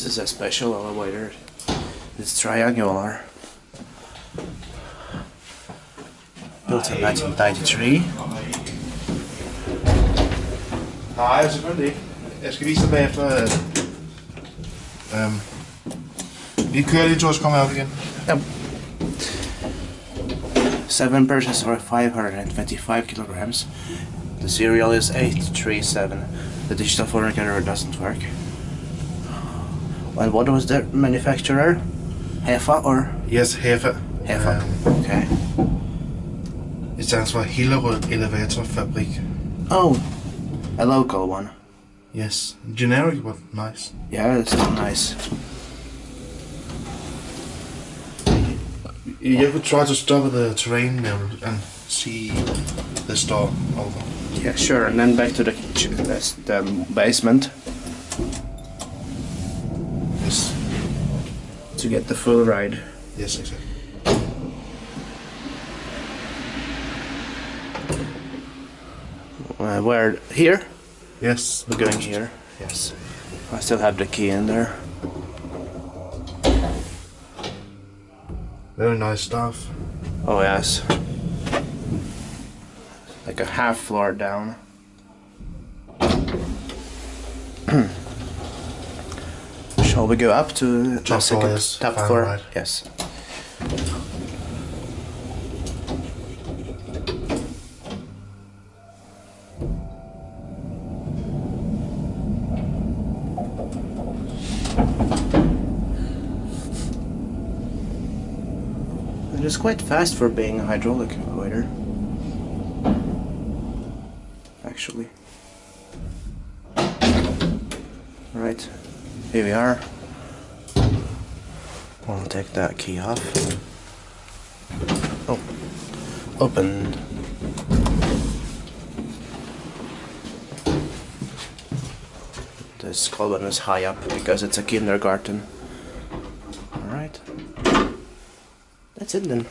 This is a special elevator. It's triangular. Built in 1993. Nej, ah, selvfølgelig ikke. Jeg skal vise dig bagefter. øh, Øhm, vi kører lige to, så kommer jeg op igen. Seven persons or 525 kilograms. The serial is 837. The digital phonorecorder doesn't work. And what was the manufacturer? Hefa or Yes, Hefa. Hefa? Øhm, Okay. det stands for Hellerup Elevatorfabrik. Oh, a local one. Yes. Generic, but nice. Yeah, it's nice. You could try to stop at the terrain now and see the store over. Yeah, sure. And then back to the kitchen, the basement to get the full ride. Yes, exactly. Uh, where here? Yes. We're going here. Yes. I still have the key in there. Very nice stuff. Oh yes. Like a half floor down. Shall we go up to the Top second floor, yes. top Fine, floor? Yes. It is quite fast for being a hydraulic elevator. Actually. Right, here we are. I'll take that key off. Oh, open. This column is high up because it's a kindergarten. Alright. That's it then.